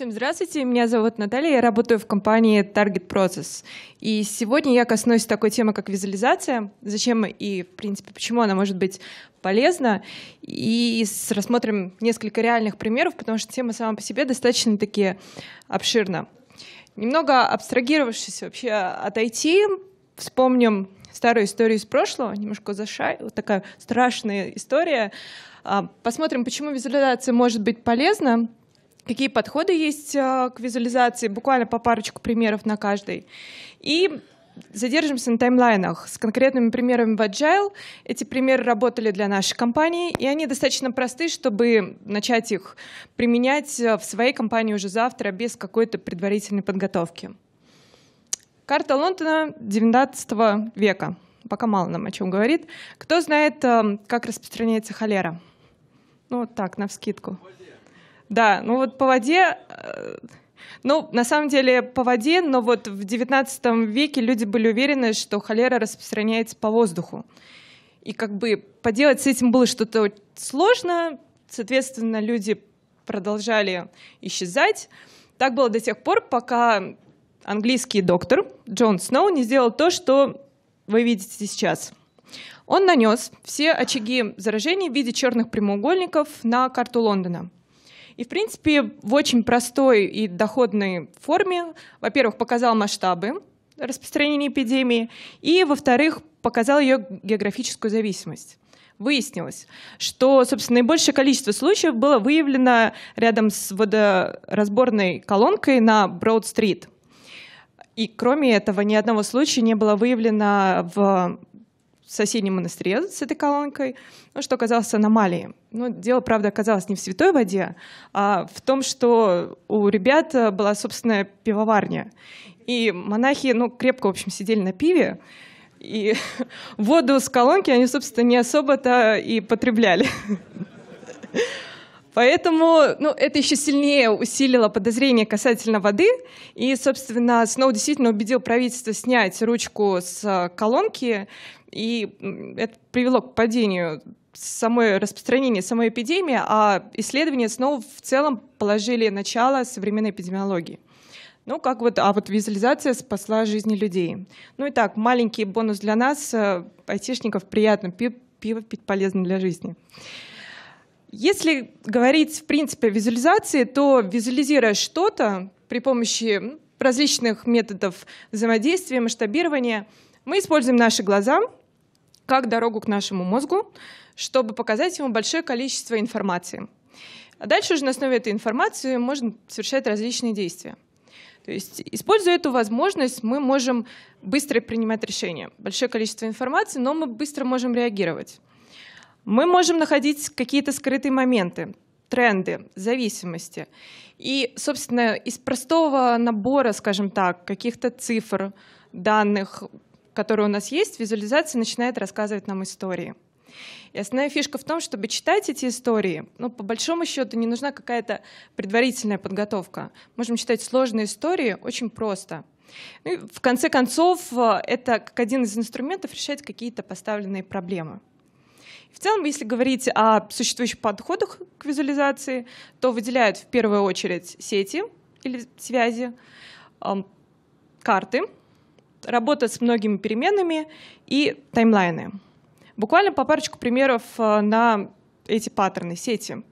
Всем здравствуйте, меня зовут Наталья, я работаю в компании Target Process. И сегодня я коснусь такой темы, как визуализация, зачем и, в принципе, почему она может быть полезна, и рассмотрим несколько реальных примеров, потому что тема сама по себе достаточно-таки обширна. Немного абстрагировавшись вообще от IT, вспомним старую историю из прошлого, немножко зашай, вот такая страшная история. А, посмотрим, почему визуализация может быть полезна, какие подходы есть а, к визуализации, буквально по парочку примеров на каждой. И задержимся на таймлайнах с конкретными примерами в Agile. Эти примеры работали для нашей компании, и они достаточно просты, чтобы начать их применять а, в своей компании уже завтра без какой-то предварительной подготовки. Карта Лондона XIX века. Пока мало нам о чем говорит. Кто знает, а, как распространяется холера? Ну, вот так, на вскидку. Да, ну вот по воде, э, ну, на самом деле по воде, но вот в XIX веке люди были уверены, что холера распространяется по воздуху. И как бы поделать с этим было что-то сложно, соответственно, люди продолжали исчезать. Так было до тех пор, пока английский доктор Джон Сноу не сделал то, что вы видите сейчас. Он нанес все очаги заражений в виде черных прямоугольников на карту Лондона. И, в принципе, в очень простой и доходной форме, во-первых, показал масштабы распространения эпидемии, и, во-вторых, показал ее географическую зависимость. Выяснилось, что, собственно, наибольшее количество случаев было выявлено рядом с водоразборной колонкой на Броуд-стрит. И кроме этого, ни одного случая не было выявлено в в соседнем монастыре с этой колонкой, ну, что оказалось аномалией. Ну, дело, правда, оказалось не в святой воде, а в том, что у ребят была собственная пивоварня. И монахи, ну, крепко, в общем, сидели на пиве, и воду с колонки они, собственно, не особо-то и потребляли. Поэтому ну, это еще сильнее усилило подозрение касательно воды. И, собственно, Сноу действительно убедил правительство снять ручку с колонки и это привело к падению самой распространения самой эпидемии, а исследования снова в целом положили начало современной эпидемиологии. Ну, как вот, а вот визуализация спасла жизни людей. Ну и так, маленький бонус для нас, э, айтишников, приятно, пиво, пиво пить полезно для жизни. Если говорить, в принципе, о визуализации, то визуализируя что-то при помощи различных методов взаимодействия, масштабирования, мы используем наши глаза — как дорогу к нашему мозгу, чтобы показать ему большое количество информации. А дальше уже на основе этой информации можно совершать различные действия. То есть, используя эту возможность, мы можем быстро принимать решения. Большое количество информации, но мы быстро можем реагировать. Мы можем находить какие-то скрытые моменты, тренды, зависимости. И, собственно, из простого набора, скажем так, каких-то цифр, данных, которые у нас есть, визуализация начинает рассказывать нам истории. И основная фишка в том, чтобы читать эти истории, ну, по большому счету, не нужна какая-то предварительная подготовка. Можем читать сложные истории очень просто. Ну, в конце концов, э, это как один из инструментов решать какие-то поставленные проблемы. В целом, если говорить о существующих подходах к визуализации, то выделяют в первую очередь сети или связи, карты, работа с многими переменными и таймлайны. Буквально по парочку примеров э, на эти паттерны сети.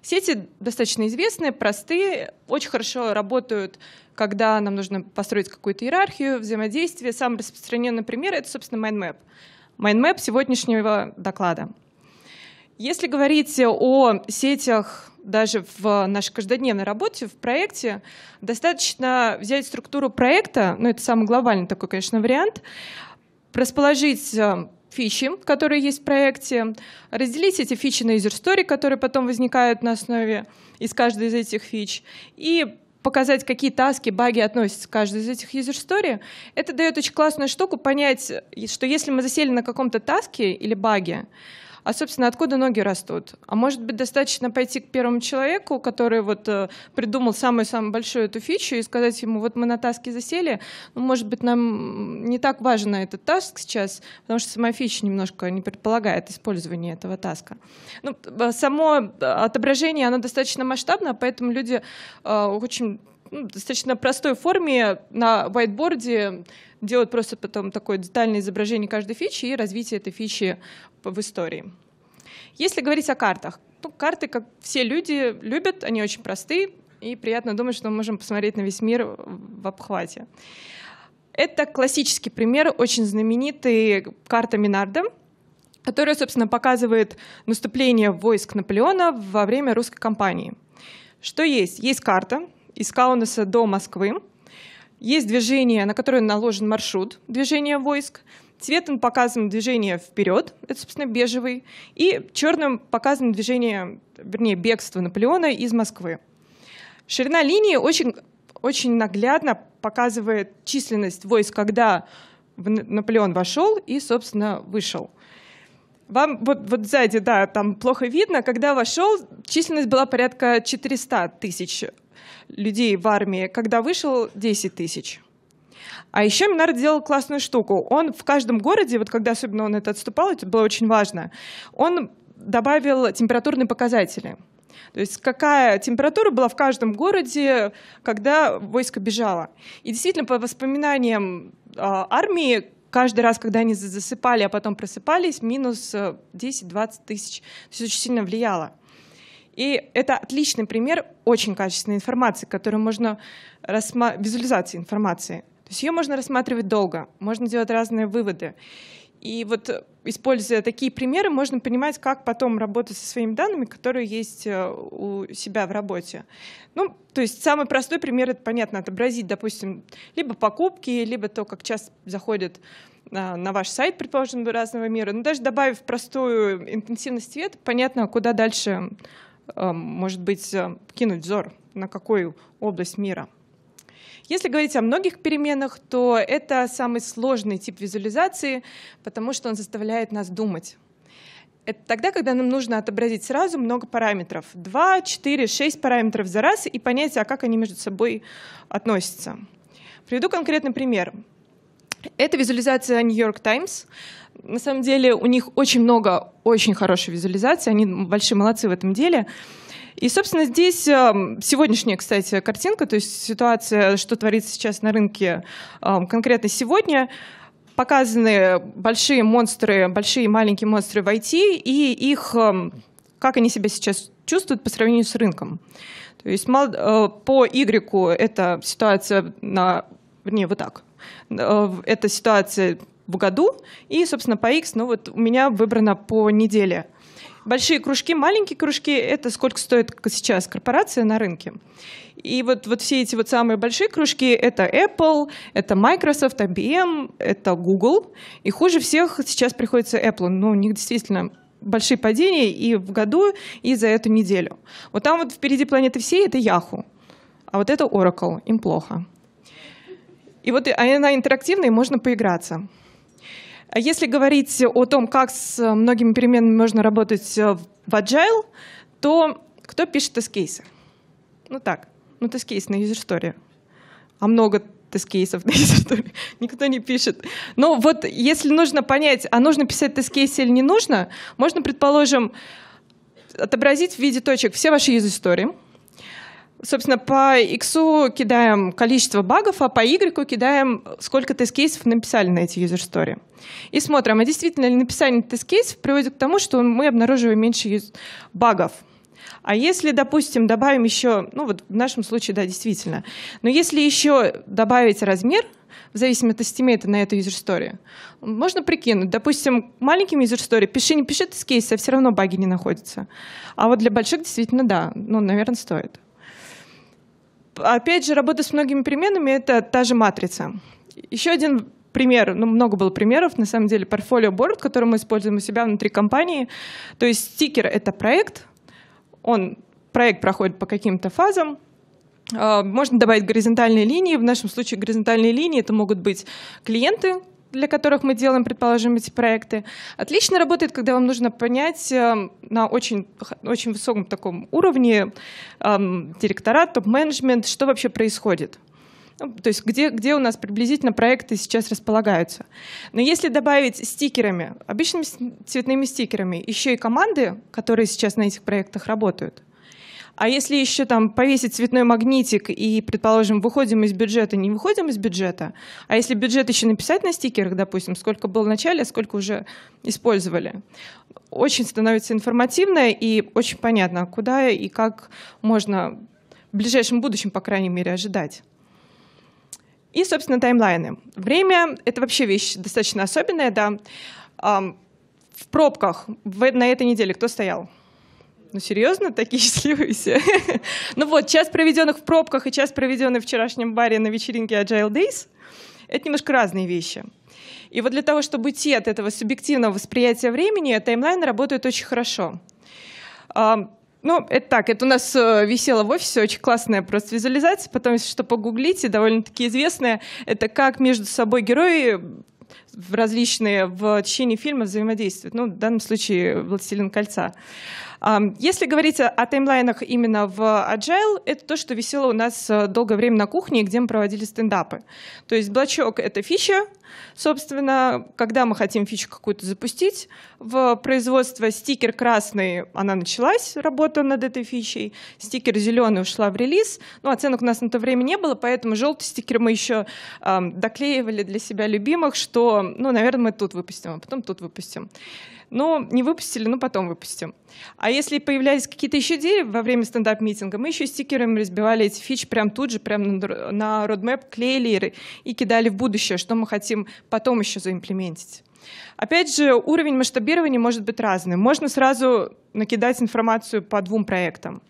Сети достаточно известные, простые, очень хорошо работают, когда нам нужно построить какую-то иерархию, взаимодействие. Самый распространенный пример — это, собственно, MindMap. MindMap сегодняшнего доклада. Если говорить о сетях даже в нашей каждодневной работе, в проекте, достаточно взять структуру проекта, ну это самый глобальный такой, конечно, вариант, расположить э, фичи, которые есть в проекте, разделить эти фичи на user story, которые потом возникают на основе из каждой из этих фич, и показать, какие таски, баги относятся к каждой из этих user story, это дает очень классную штуку понять, что если мы засели на каком-то таске или баге, а, собственно, откуда ноги растут? А может быть, достаточно пойти к первому человеку, который вот э, придумал самую-самую большую эту фичу и сказать ему, вот мы на таске засели, ну, может быть, нам не так важен этот таск сейчас, потому что сама фича немножко не предполагает использование этого таска. Ну, само отображение, оно достаточно масштабно, поэтому люди э, очень ну, достаточно простой форме на whiteboard делают просто потом такое детальное изображение каждой фичи и развитие этой фичи в истории. Если говорить о картах, то карты, как все люди любят, они очень простые, и приятно думать, что мы можем посмотреть на весь мир в обхвате. Это классический пример, очень знаменитый карта Минарда, которая, собственно, показывает наступление войск Наполеона во время русской кампании. Что есть? Есть карта, из Каунаса до Москвы. Есть движение, на которое наложен маршрут движения войск. Цветом показано движение вперед, это, собственно, бежевый, и черным показано движение, вернее, бегство Наполеона из Москвы. Ширина линии очень, очень наглядно показывает численность войск, когда Наполеон вошел и, собственно, вышел. Вам вот, вот сзади, да, там плохо видно, когда вошел, численность была порядка 400 тысяч людей в армии, когда вышел 10 тысяч. А еще Минар делал классную штуку. Он в каждом городе, вот когда особенно он это отступал, это было очень важно, он добавил температурные показатели. То есть какая температура была в каждом городе, когда войско бежало. И действительно, по воспоминаниям э, армии, каждый раз, когда они засыпали, а потом просыпались, минус 10-20 тысяч. То есть очень сильно влияло. И это отличный пример очень качественной информации, которую можно рассматривать, визуализации информации. То есть ее можно рассматривать долго, можно делать разные выводы. И вот используя такие примеры, можно понимать, как потом работать со своими данными, которые есть э, у себя в работе. Ну, то есть самый простой пример, это понятно, отобразить, допустим, либо покупки, либо то, как часто заходят на, на ваш сайт, предположим, разного мира. Но даже добавив простую интенсивность цвета, понятно, куда дальше Э, может быть, э, кинуть взор на какую область мира. Если говорить о многих переменах, то это самый сложный тип визуализации, потому что он заставляет нас думать. Это тогда, когда нам нужно отобразить сразу много параметров. 2, 4, 6 параметров за раз и понять, а как они между собой относятся. Приведу конкретный пример. Это визуализация New York Times. На самом деле у них очень много очень хорошей визуализации, они большие молодцы в этом деле. И, собственно, здесь эм, сегодняшняя, кстати, картинка, то есть ситуация, что творится сейчас на рынке эм, конкретно сегодня, показаны большие монстры, большие и маленькие монстры в IT и их, эм, как они себя сейчас чувствуют по сравнению с рынком. То есть э, по Y это ситуация на, вернее, вот так. Э, это ситуация в году, и, собственно, по X, ну вот у меня выбрано по неделе. Большие кружки, маленькие кружки — это сколько стоит сейчас корпорация на рынке. И вот, вот все эти вот самые большие кружки — это Apple, это Microsoft, IBM, это Google. И хуже всех сейчас приходится Apple. Ну, у них действительно большие падения и в году, и за эту неделю. Вот там вот впереди планеты всей — это Yahoo. А вот это Oracle. Им плохо. И вот она интерактивная, и можно поиграться. А если говорить о том, как с многими переменными можно работать э, в Agile, то кто пишет тест-кейсы? Ну так, ну тест-кейс на user story. А много тест-кейсов на user story никто не пишет. Но вот если нужно понять, а нужно писать тест-кейс или не нужно, можно, предположим, отобразить в виде точек все ваши user story, Собственно, по X кидаем количество багов, а по Y кидаем, сколько тест-кейсов написали на эти user story. И смотрим, а действительно ли написание тест-кейсов приводит к тому, что мы обнаруживаем меньше багов. А если, допустим, добавим еще, ну вот в нашем случае, да, действительно, но если еще добавить размер, в зависимости от estimate а на эту user story, можно прикинуть, допустим, маленьким user story, пиши, не пиши тест кейс, а все равно баги не находятся. А вот для больших действительно, да, ну, наверное, стоит опять же, работа с многими переменными — это та же матрица. Еще один пример, ну, много было примеров, на самом деле, портфолио Board, который мы используем у себя внутри компании. То есть стикер — это проект, он, проект проходит по каким-то фазам, а, можно добавить горизонтальные линии. В нашем случае горизонтальные линии — это могут быть клиенты, для которых мы делаем, предположим, эти проекты. Отлично работает, когда вам нужно понять э, на очень, очень высоком таком уровне эм, директорат, топ-менеджмент, что вообще происходит. Ну, то есть где, где у нас приблизительно проекты сейчас располагаются. Но если добавить стикерами, обычными цветными стикерами, еще и команды, которые сейчас на этих проектах работают, а если еще там повесить цветной магнитик и, предположим, выходим из бюджета, не выходим из бюджета, а если бюджет еще написать на стикерах, допустим, сколько было в начале, а сколько уже использовали, очень становится информативно и очень понятно, куда и как можно в ближайшем будущем, по крайней мере, ожидать. И, собственно, таймлайны. Время — это вообще вещь достаточно особенная, да. В пробках на этой неделе кто стоял? Ну, серьезно? Такие счастливые все? ну вот, час, проведенных в пробках и час, проведенный в вчерашнем баре на вечеринке Agile Days — это немножко разные вещи. И вот для того, чтобы уйти от этого субъективного восприятия времени, таймлайны работают очень хорошо. Ну, это так, это у нас э, висело в офисе, очень классная просто визуализация, потом, если что, погуглите, довольно-таки известная, это как между собой герои в различные в течение фильма взаимодействуют. Ну, в данном случае «Властелин кольца». Если говорить о таймлайнах именно в Agile, это то, что висело у нас э, долгое время на кухне, где мы проводили стендапы. То есть блочок — это фича, собственно, когда мы хотим фичу какую-то запустить в производство, стикер красный, она началась, работа над этой фичей, стикер зеленый ушла в релиз, ну, оценок у нас на то время не было, поэтому желтый стикер мы еще э, доклеивали для себя любимых, что, ну, наверное, мы тут выпустим, а потом тут выпустим. Ну, не выпустили, ну потом выпустим. А если появлялись какие-то еще идеи во время стендап-митинга, мы еще стикерами разбивали эти фичи прямо тут же, прямо на roadmap, клеили и кидали в будущее, что мы хотим потом еще заимплементить. Опять же, уровень масштабирования может быть разным. Можно сразу накидать информацию по двум проектам.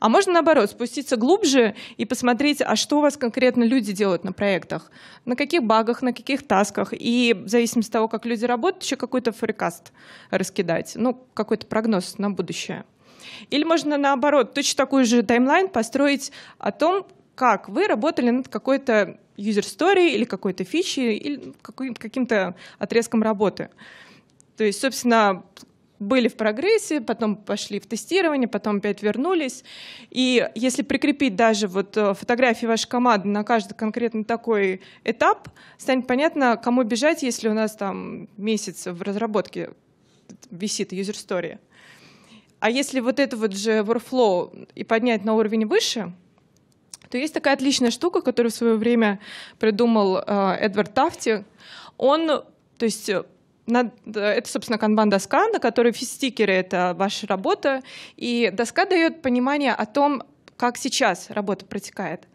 А можно наоборот спуститься глубже и посмотреть, а что у вас конкретно люди делают на проектах, на каких багах, на каких тасках. И в зависимости от того, как люди работают, еще какой-то форекаст раскидать, ну, какой-то прогноз на будущее. Или можно наоборот точно такой же таймлайн построить о том, как вы работали над какой-то user story или какой-то фичей или каким-то отрезком работы. То есть, собственно, были в прогрессе, потом пошли в тестирование, потом опять вернулись. И если прикрепить даже вот э, фотографии вашей команды на каждый конкретно такой этап, станет понятно, кому бежать, если у нас там месяц в разработке висит user story. А если вот это вот же workflow и поднять на уровень выше, то есть такая отличная штука, которую в свое время придумал э, Эдвард Тафти. Он, то есть это, собственно, канбан-доска, на которой стикеры — это ваша работа, и доска дает понимание о том, как сейчас работа протекает.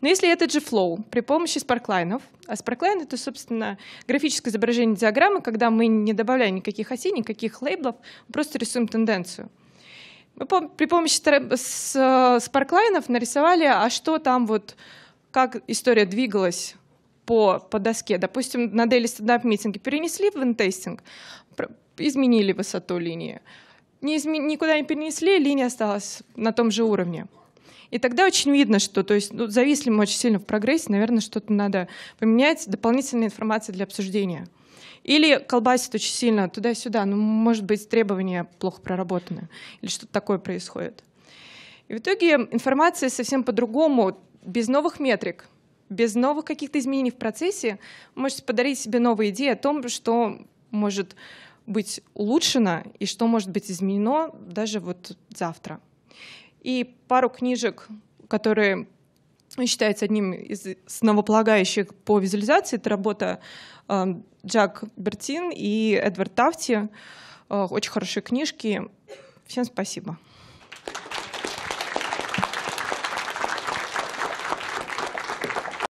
Но если этот же флоу при помощи спарклайнов, а спарклайн — это, собственно, графическое изображение диаграммы, когда мы не добавляем никаких осей, никаких лейблов, просто рисуем тенденцию. При помощи спарклайнов нарисовали, а что там вот, как история двигалась по, по доске. Допустим, на daily stand митинге перенесли в интестинг, изменили высоту линии. Не изме... Никуда не перенесли, линия осталась на том же уровне. И тогда очень видно, что то есть, ну, зависли мы очень сильно в прогрессе, наверное, что-то надо поменять, дополнительная информация для обсуждения. Или колбасит очень сильно туда-сюда, ну, может быть, требования плохо проработаны, или что-то такое происходит. И в итоге информация совсем по-другому, без новых метрик, без новых каких-то изменений в процессе можете подарить себе новые идеи о том, что может быть улучшено и что может быть изменено даже вот завтра. И пару книжек, которые считаются одним из основополагающих по визуализации, это работа Джак Бертин и Эдвард Тафти. Э, очень хорошие книжки. Всем спасибо.